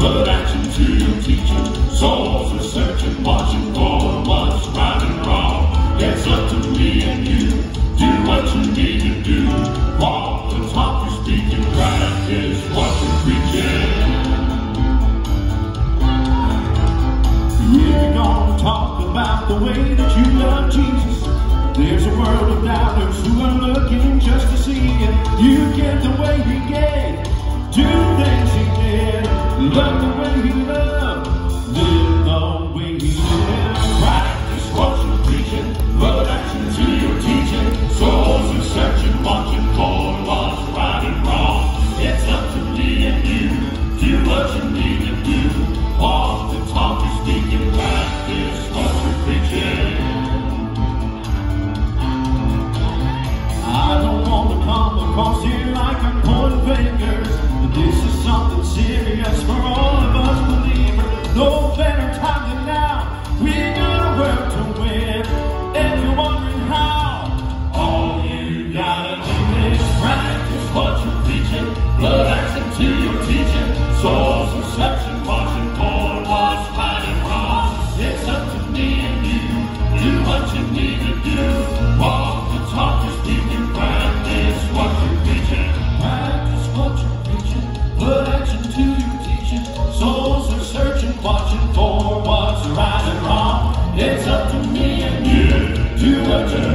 what you're preaching. Put action to your teaching. Souls searching, watching for what's right and wrong. It's up to me and you. Do what you need to do. Walk the talk you're speaking. Practice what you're preaching. If you're gonna talk about the way that you love Jesus, there's a world of doubters who are looking just to see if you get the way love the way he live what you're preaching. Put action to your teaching. Souls searching, watching for what's right and wrong. It's up to me and you. Do what you now. We gotta work to win. Do